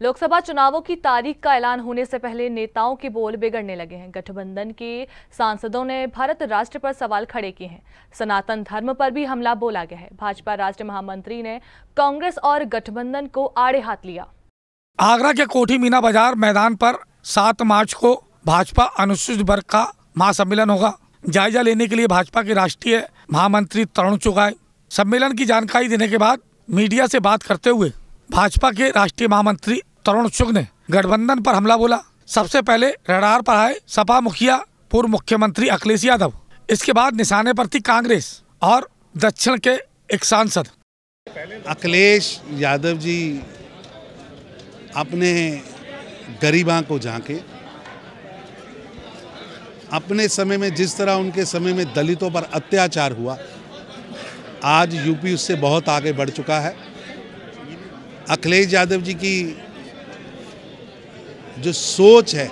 लोकसभा चुनावों की तारीख का ऐलान होने से पहले नेताओं के बोल बिगड़ने लगे हैं। गठबंधन के सांसदों ने भारत राष्ट्र पर सवाल खड़े किए हैं। सनातन धर्म पर भी हमला बोला गया है। भाजपा राष्ट्रीय महामंत्री ने कांग्रेस और गठबंधन को आड़े हाथ लिया। आगरा के कोठी मीना बाज़ार मैदान पर सात मार्च को भाजपा अनुसूचित वर्ग का महासम्मेलन होगा। जायजा लेने के लिए भाजपा के राष्ट्रीय महामंत्री तरुण चुगाए सम्मेलन की जानकारी देने के बाद मीडिया से बात करते हुए भाजपा के राष्ट्रीय महामंत्री तरुण चुग ने गठबंधन पर हमला बोला। सबसे पहले रडार पर आए सपा मुखिया, पूर्व मुख्यमंत्री अखिलेश यादव। इसके बाद निशाने पर थी कांग्रेस और दक्षिण के एक सांसद। अखिलेश यादव जी अपने गरीबा को झांके। अपने समय में, जिस तरह उनके समय में दलितों पर अत्याचार हुआ, आज यूपी उससे बहुत आगे बढ़ चुका है। अखिलेश यादव जी की जो सोच है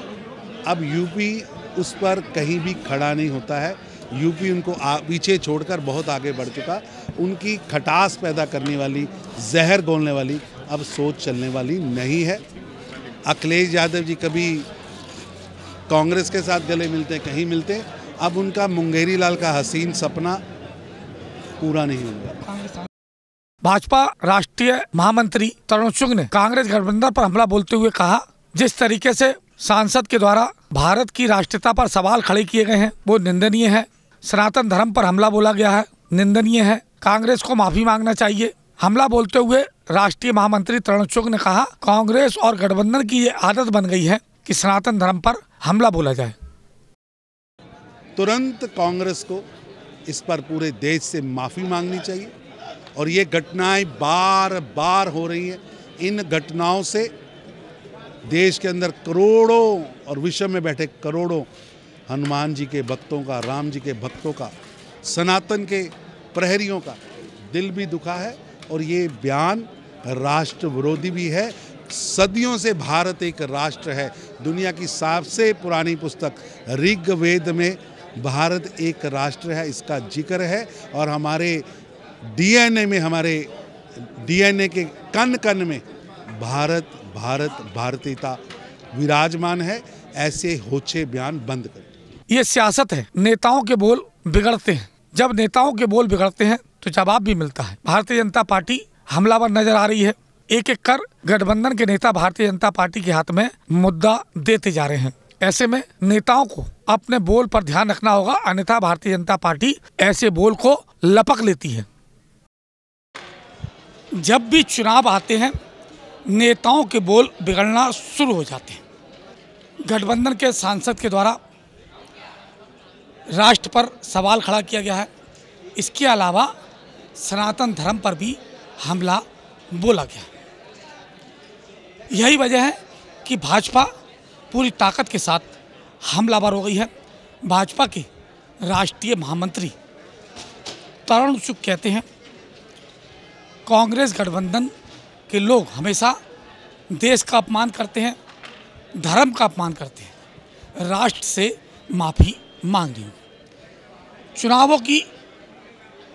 अब यूपी उस पर कहीं भी खड़ा नहीं होता है। यूपी उनको आ, पीछे छोड़कर बहुत आगे बढ़ चुका। उनकी खटास पैदा करने वाली जहर गोलने वाली अब सोच चलने वाली नहीं है। अखिलेश यादव जी कभी कांग्रेस के साथ गले मिलते कहीं मिलते। अब उनका मुंगेरी लाल का हसीन सपना पूरा नहीं होगा। भाजपा राष्ट्रीय महामंत्री तरुण चुग ने कांग्रेस गठबंधन पर हमला बोलते हुए कहा जिस तरीके से सांसद के द्वारा भारत की राष्ट्रीयता पर सवाल खड़े किए गए हैं, वो निंदनीय है। सनातन धर्म पर हमला बोला गया है, निंदनीय है। कांग्रेस को माफ़ी मांगना चाहिए। हमला बोलते हुए राष्ट्रीय महामंत्री तरुण चुग ने कहा, कांग्रेस और गठबंधन की ये आदत बन गई है कि सनातन धर्म पर हमला बोला जाए। तुरंत कांग्रेस को इस पर पूरे देश से माफ़ी मांगनी चाहिए। और ये घटनाएँ बार बार हो रही हैं। इन घटनाओं से देश के अंदर करोड़ों और विश्व में बैठे करोड़ों हनुमान जी के भक्तों का, राम जी के भक्तों का, सनातन के प्रहरियों का दिल भी दुखा है और ये बयान राष्ट्र विरोधी भी है। सदियों से भारत एक राष्ट्र है। दुनिया की सबसे पुरानी पुस्तक, ऋग्वेद में भारत एक राष्ट्र है, इसका ज़िक्र है और हमारे डीएनए में, हमारे डीएनए के कन कन में भारत भारत, भारतीयता विराजमान है, ऐसे होछे बयान बंद कर ये सियासत है, नेताओं के बोल बिगड़ते हैं। जब नेताओं के बोल बिगड़ते हैं तो जवाब भी मिलता है। भारतीय जनता पार्टी हमलावर नज़र आ रही है। एक एक कर गठबंधन के नेता भारतीय जनता पार्टी के हाथ में मुद्दा देते जा रहे हैं। ऐसे में नेताओं को अपने बोल पर ध्यान रखना होगा, अन्यथा भारतीय जनता पार्टी ऐसे बोल को लपक लेती है। जब भी चुनाव आते हैं नेताओं के बोल बिगड़ना शुरू हो जाते हैं। गठबंधन के सांसद के द्वारा राष्ट्र पर सवाल खड़ा किया गया है। इसके अलावा सनातन धर्म पर भी हमला बोला गया यही वजह है कि भाजपा पूरी ताकत के साथ हमलावर हो गई है। भाजपा के राष्ट्रीय महामंत्री तरुण चुग कहते हैं, कांग्रेस गठबंधन के लोग हमेशा देश का अपमान करते हैं, धर्म का अपमान करते हैं। राष्ट्र से माफ़ी मांग रही हूँ। चुनावों की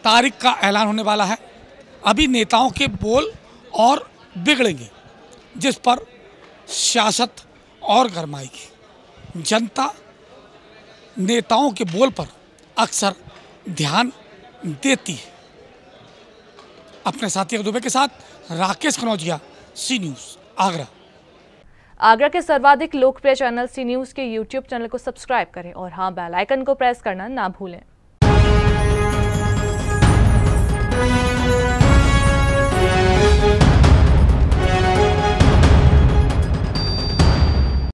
तारीख का ऐलान होने वाला है। अभी नेताओं के बोल और बिगड़ेंगे, जिस पर सियासत और गरमाएगी। जनता नेताओं के बोल पर अक्सर ध्यान देती है। अपने साथी दुबे के साथ राकेश कनौजिया सी न्यूज़ आगरा। आगरा के सर्वाधिक लोकप्रिय चैनल सी न्यूज़ के यूट्यूब चैनल को सब्सक्राइब करें और हाँ बेल आइकन को प्रेस करना ना भूलें।